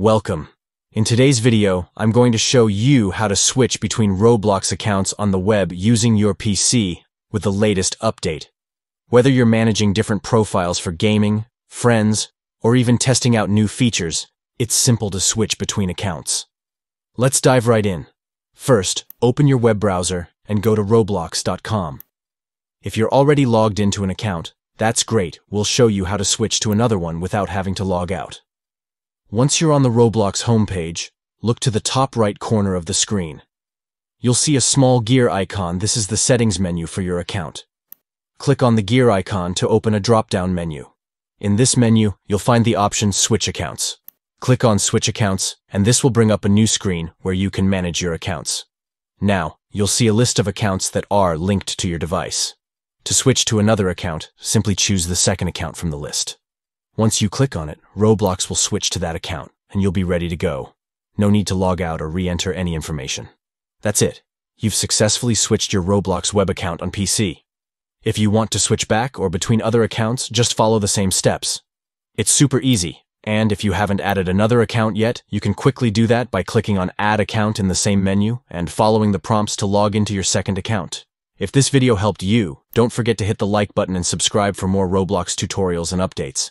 Welcome. In today's video, I'm going to show you how to switch between Roblox accounts on the web using your PC with the latest update. Whether you're managing different profiles for gaming, friends, or even testing out new features, it's simple to switch between accounts. Let's dive right in. First, open your web browser and go to roblox.com. If you're already logged into an account, that's great, we'll show you how to switch to another one without having to log out. Once you're on the Roblox homepage, look to the top right corner of the screen. You'll see a small gear icon. This is the settings menu for your account. Click on the gear icon to open a drop-down menu. In this menu, you'll find the option Switch Accounts. Click on Switch Accounts, and this will bring up a new screen where you can manage your accounts. Now, you'll see a list of accounts that are linked to your device. To switch to another account, simply choose the second account from the list. Once you click on it, Roblox will switch to that account, and you'll be ready to go. No need to log out or re-enter any information. That's it. You've successfully switched your Roblox web account on PC. If you want to switch back or between other accounts, just follow the same steps. It's super easy, and if you haven't added another account yet, you can quickly do that by clicking on Add Account in the same menu and following the prompts to log into your second account. If this video helped you, don't forget to hit the like button and subscribe for more Roblox tutorials and updates.